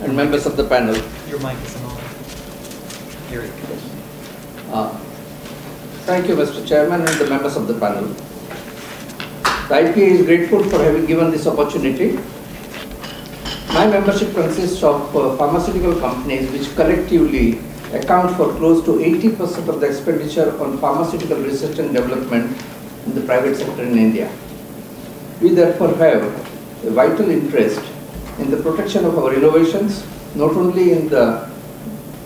and members of the panel. Your mic isn't on. Here it goes. Uh, Thank you, Mr. Chairman, and the members of the panel. The IPA is grateful for having given this opportunity. My membership consists of uh, pharmaceutical companies which collectively account for close to 80% of the expenditure on pharmaceutical research and development in the private sector in India. We therefore have a vital interest in the protection of our innovations, not only in the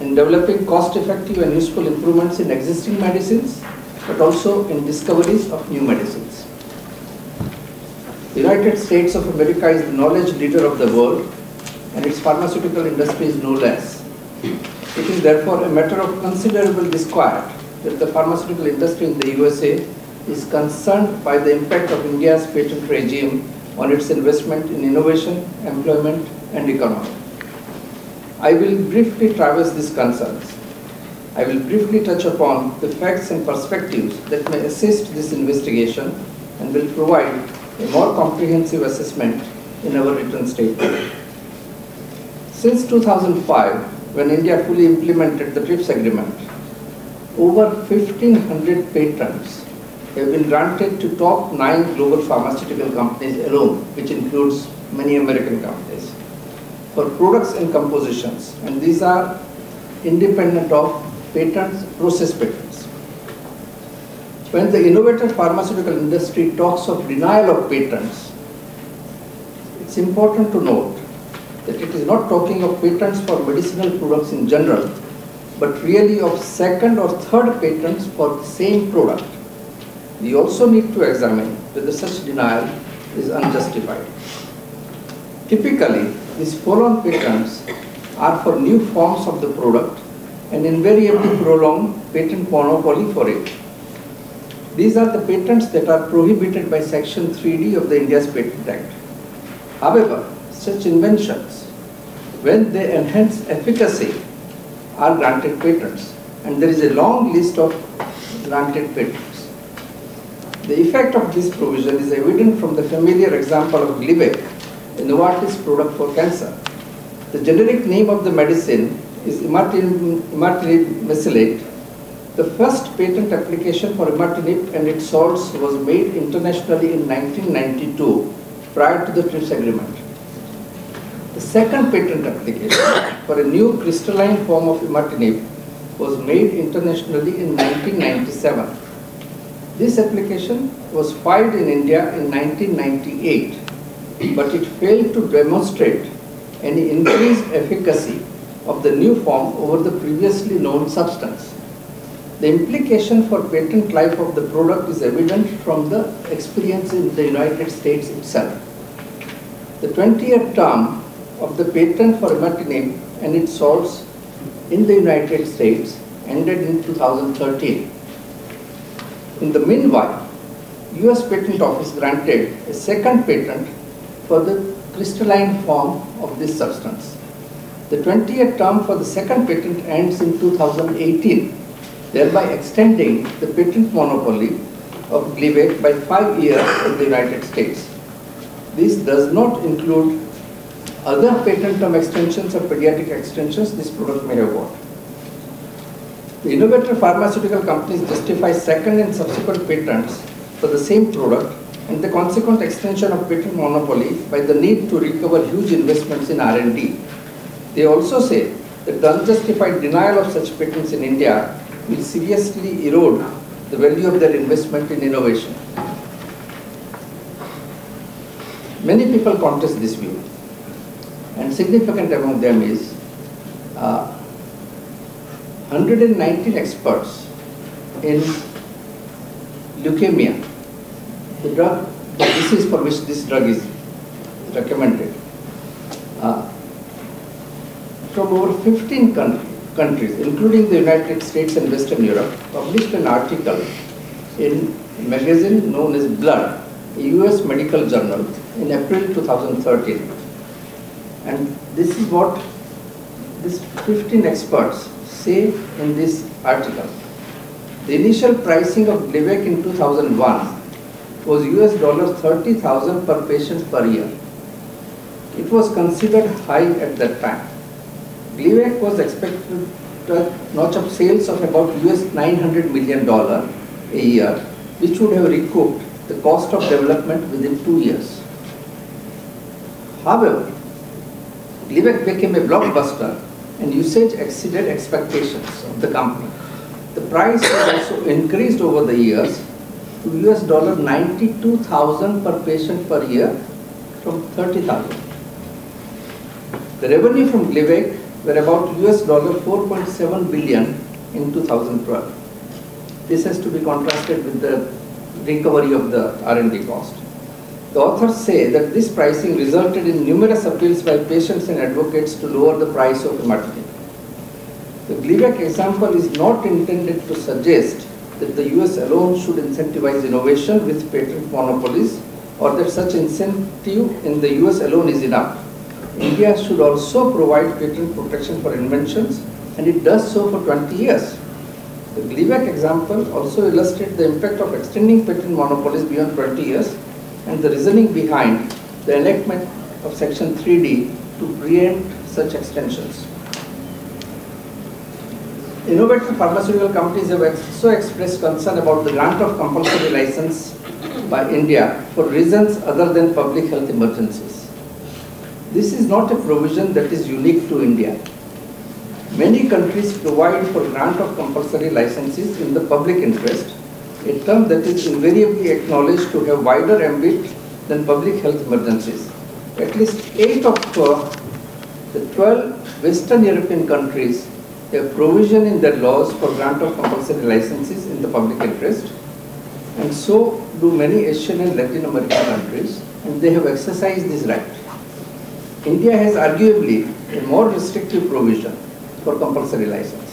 in developing cost-effective and useful improvements in existing medicines, but also in discoveries of new medicines. The United States of America is the knowledge leader of the world, and its pharmaceutical industry is no less. It is therefore a matter of considerable disquiet that the pharmaceutical industry in the USA is concerned by the impact of India's patent regime on its investment in innovation, employment, and economy. I will briefly traverse these concerns. I will briefly touch upon the facts and perspectives that may assist this investigation and will provide a more comprehensive assessment in our written statement. Since 2005, when India fully implemented the TRIPS agreement, over 1500 patents have been granted to top nine global pharmaceutical companies alone, which includes many American companies for products and compositions, and these are independent of patents, process patents. When the innovative pharmaceutical industry talks of denial of patents, it's important to note that it is not talking of patents for medicinal products in general, but really of second or third patents for the same product. We also need to examine whether such denial is unjustified. Typically, these follow-on patents are for new forms of the product and invariably prolong patent monopoly for it. These are the patents that are prohibited by Section 3D of the India's Patent Act. However, such inventions, when they enhance efficacy, are granted patents, and there is a long list of granted patents. The effect of this provision is evident from the familiar example of Glivec, a Novartis product for cancer. The generic name of the medicine is imatinib mesylate. The first patent application for imatinib and its salts was made internationally in 1992 prior to the TRIPS agreement. The second patent application for a new crystalline form of imatinib was made internationally in 1997. This application was filed in India in 1998 but it failed to demonstrate any increased efficacy of the new form over the previously known substance. The implication for patent life of the product is evident from the experience in the United States itself. The 20-year term of the patent for imatinib and its salts in the United States ended in 2013. In the meanwhile, US Patent Office granted a second patent for the crystalline form of this substance. The 20-year term for the second patent ends in 2018, thereby extending the patent monopoly of Glivec by five years in the United States. This does not include other patent term extensions or pediatric extensions this product may have got. The innovator pharmaceutical companies justify second and subsequent patents for the same product and the consequent extension of patent monopoly by the need to recover huge investments in R&D. They also say that the unjustified denial of such patents in India will seriously erode the value of their investment in innovation. Many people contest this view, and significant among them is uh, 119 experts in leukemia the drug, the disease for which this drug is recommended. Uh, from over 15 country, countries, including the United States and Western Europe, published an article in a magazine known as Blood, a US medical journal, in April 2013. And this is what these 15 experts say in this article. The initial pricing of Glivec in 2001 was US dollars 30,000 per patient per year. It was considered high at that time. Glivec was expected to notch up sales of about US $900 million a year, which would have recouped the cost of development within two years. However, Glivec became a blockbuster and usage exceeded expectations of the company. The price has also increased over the years to US dollar 92,000 per patient per year from 30,000. The revenue from Glivec were about US dollar 4.7 billion in 2012. This has to be contrasted with the recovery of the R&D cost. The authors say that this pricing resulted in numerous appeals by patients and advocates to lower the price of imatinib. The Glivec example is not intended to suggest that the US alone should incentivize innovation with patent monopolies or that such incentive in the US alone is enough. India should also provide patent protection for inventions and it does so for 20 years. The Glivec example also illustrates the impact of extending patent monopolies beyond 20 years and the reasoning behind the enactment of section 3D to preempt such extensions. Innovative pharmaceutical companies have also expressed concern about the grant of compulsory license by India for reasons other than public health emergencies. This is not a provision that is unique to India. Many countries provide for grant of compulsory licenses in the public interest, a term that is invariably acknowledged to have wider ambit than public health emergencies. At least eight of uh, the 12 Western European countries have provision in their laws for grant of compulsory licenses in the public interest, and so do many Asian and Latin American countries, and they have exercised this right. India has arguably a more restrictive provision for compulsory license.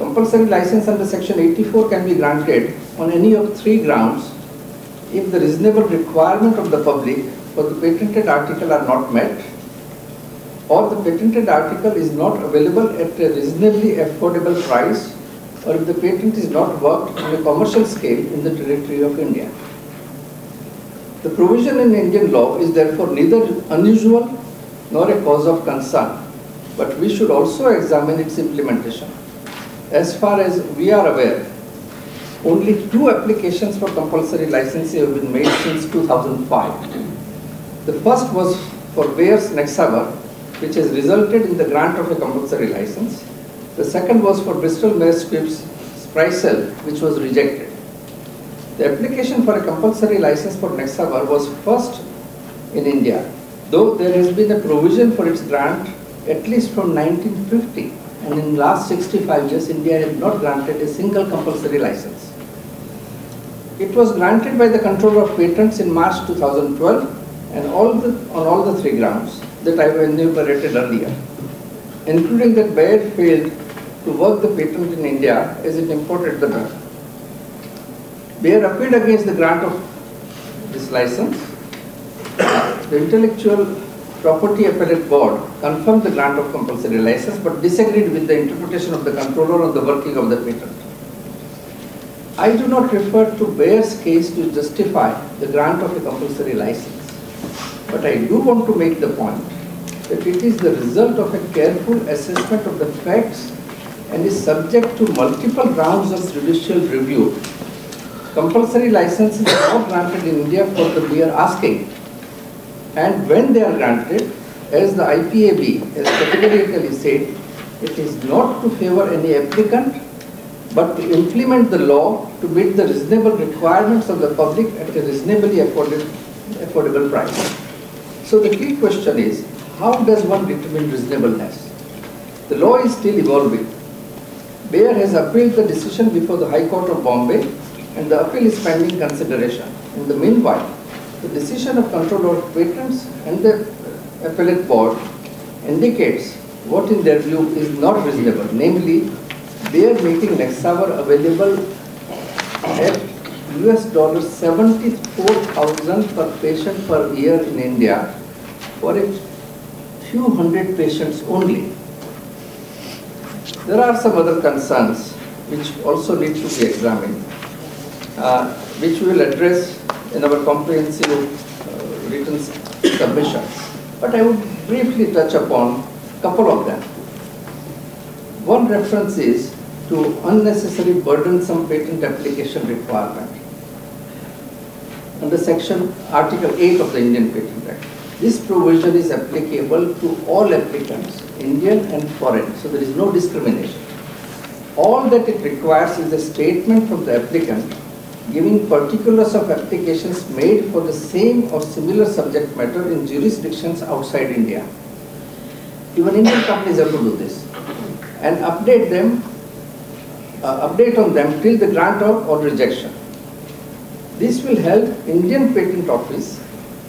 Compulsory license under section 84 can be granted on any of three grounds if the reasonable requirement of the public for the patented article are not met or the patented article is not available at a reasonably affordable price or if the patent is not worked on a commercial scale in the territory of India. The provision in Indian law is therefore neither unusual nor a cause of concern, but we should also examine its implementation. As far as we are aware, only two applications for compulsory licensing have been made since 2005. The first was for Bayer's Nexavar, which has resulted in the grant of a compulsory license. The second was for Bristol Myers Squibb's Sprycel, which was rejected. The application for a compulsory license for Nexavar was first in India, though there has been a provision for its grant at least from 1950 and in the last 65 years India has not granted a single compulsory license. It was granted by the Controller of Patents in March 2012 and all the, on all the three grounds that I enumerated earlier, including that Bayer failed to work the patent in India as it imported the drug. Bayer appealed against the grant of this license. The intellectual property appellate board confirmed the grant of compulsory license but disagreed with the interpretation of the controller on the working of the patent. I do not refer to Bayer's case to justify the grant of a compulsory license. But I do want to make the point that it is the result of a careful assessment of the facts and is subject to multiple rounds of judicial review. Compulsory licenses are not granted in India for the mere asking. And when they are granted, as the IPAB has categorically said, it is not to favor any applicant, but to implement the law to meet the reasonable requirements of the public at a reasonably affordable, affordable price. So the key question is, how does one determine reasonableness? The law is still evolving. Bayer has appealed the decision before the High Court of Bombay and the appeal is pending consideration. In the meanwhile, the decision of Controller of Patents and the appellate board indicates what in their view is not reasonable, namely they are making Nexavar available at US dollars 74,000 per patient per year in India for a few hundred patients only. There are some other concerns which also need to be examined, uh, which we will address in our comprehensive uh, written submissions. But I would briefly touch upon a couple of them. One reference is to unnecessary burdensome patent application requirement under section Article 8 of the Indian Patent Act. This provision is applicable to all applicants, Indian and foreign, so there is no discrimination. All that it requires is a statement from the applicant giving particulars of applications made for the same or similar subject matter in jurisdictions outside India. Even Indian companies have to do this and update them, uh, update on them till the grant or, or rejection. This will help Indian Patent Office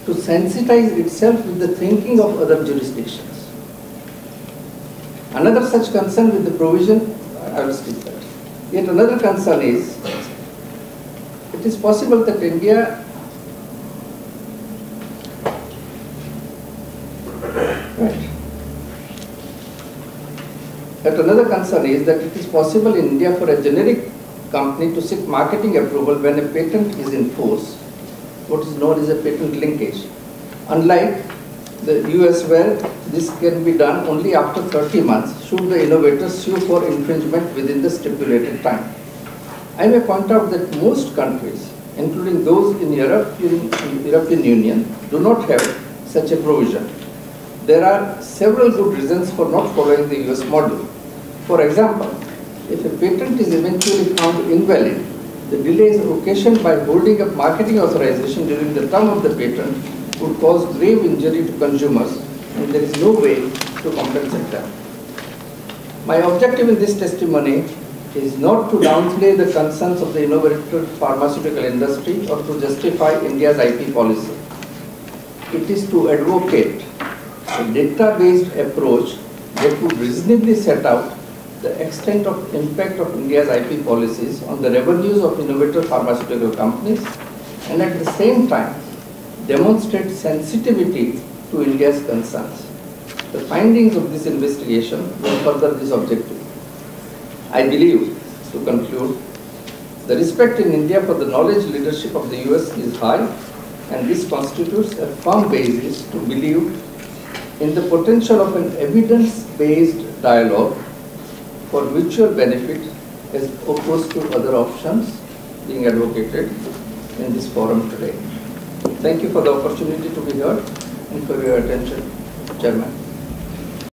to sensitize itself with the thinking of other jurisdictions. Another such concern with the provision, I will skip that. Yet another concern is, it is possible that India Right. Yet another concern is that it is possible in India for a generic company to seek marketing approval when a patent is in force, what is known as a patent linkage. Unlike the US where this can be done only after 30 months should the innovator sue for infringement within the stipulated time. I may point out that most countries, including those in European, European Union, do not have such a provision. There are several good reasons for not following the US model. For example, if a patent is eventually found invalid, the delays occasioned by holding up marketing authorization during the term of the patent would cause grave injury to consumers and there is no way to compensate them. My objective in this testimony is not to downplay the concerns of the innovative pharmaceutical industry or to justify India's IP policy. It is to advocate a data-based approach that would reasonably set out the extent of impact of India's IP policies on the revenues of innovative pharmaceutical companies and at the same time demonstrate sensitivity to India's concerns. The findings of this investigation will further this objective. I believe, to conclude, the respect in India for the knowledge leadership of the US is high and this constitutes a firm basis to believe in the potential of an evidence-based dialogue for mutual benefit as opposed to other options being advocated in this forum today. Thank you for the opportunity to be heard and for your attention, Chairman.